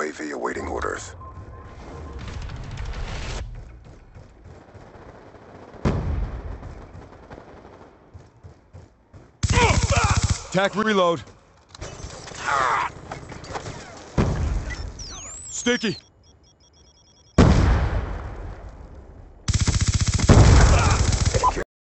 UAV awaiting orders. Tac reload. Sticky.